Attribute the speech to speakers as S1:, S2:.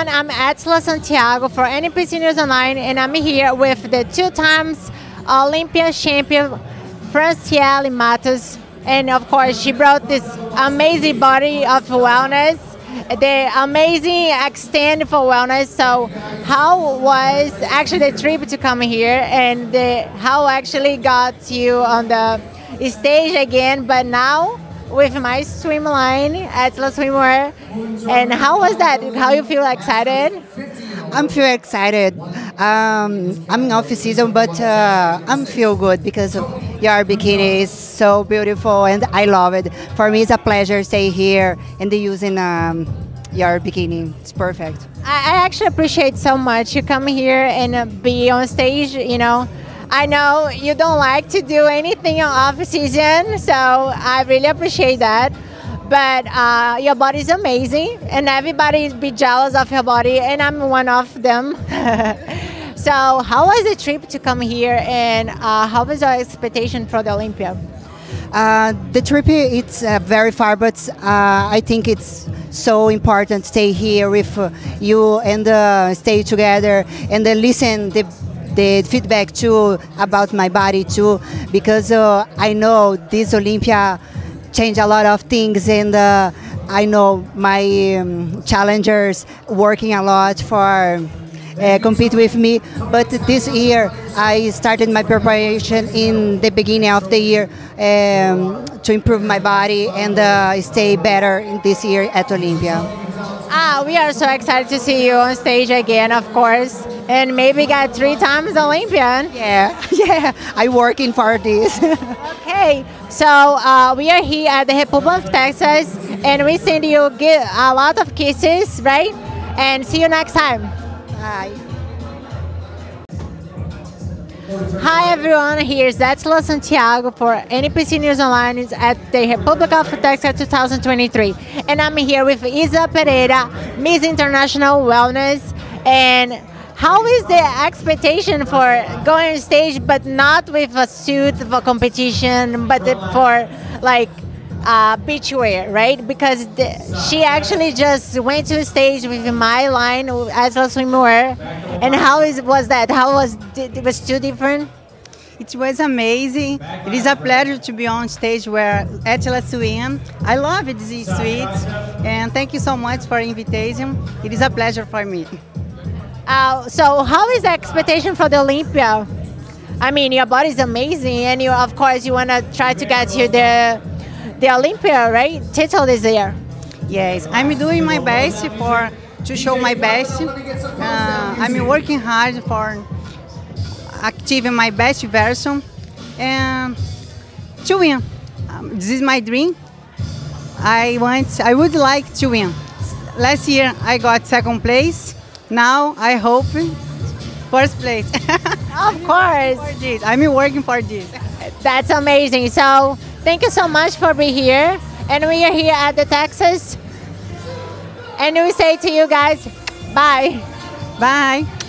S1: everyone, I'm Etila Santiago for NPC News Online, and I'm here with the two times Olympia champion Francielle Mattos. And of course, she brought this amazing body of wellness, the amazing extend for wellness. So, how was actually the trip to come here, and the, how actually got you on the stage again? But now with my swim line Etila Swimwear. And how was that? How you feel excited?
S2: I'm feel excited. Um, I'm in off season, but uh, I'm feel good because your bikini is so beautiful and I love it. For me, it's a pleasure stay here and using um, your bikini. It's perfect.
S1: I, I actually appreciate so much you come here and be on stage. You know, I know you don't like to do anything off season, so I really appreciate that. But uh, your body is amazing, and everybody be jealous of your body, and I'm one of them. so, how was the trip to come here, and uh, how was your expectation for the Olympia?
S2: Uh, the trip it's uh, very far, but uh, I think it's so important to stay here with uh, you and uh, stay together and listen the the feedback too about my body too because uh, I know this Olympia changed a lot of things and uh, I know my um, challengers working a lot for uh, compete with me. But this year, I started my preparation in the beginning of the year um, to improve my body and uh, stay better in this year at Olympia.
S1: Ah, we are so excited to see you on stage again, of course and maybe get three times Olympian.
S2: Yeah, yeah, I'm working for this.
S1: okay, so uh, we are here at the Republic of Texas, and we send you a lot of kisses, right? And see you next time.
S2: Bye.
S1: Hi everyone, here's Etila Santiago for NPC News Online at the Republic of Texas 2023. And I'm here with Isa Pereira, Miss International Wellness, and how is the expectation for going on stage, but not with a suit for competition, but for like uh, beachwear, right? Because the, she actually just went to the stage with my line as a swimwear. And how is was that? How was it was too different?
S3: It was amazing. It is a pleasure to be on stage where Etila Swim. I love these suites, and thank you so much for invitation. It is a pleasure for me.
S1: Uh, so how is the expectation for the Olympia? I mean, your body is amazing, and you, of course, you want to try to get to the the Olympia, right? Title this year.
S3: Yes, I'm doing my best for to show my best. Uh, I'm working hard for achieving my best version and to win. Um, this is my dream. I want. I would like to win. Last year I got second place now I hope first place.
S1: of course.
S3: I'm working for this.
S1: That's amazing. So thank you so much for being here. And we are here at the Texas. And we say to you guys, bye.
S3: Bye.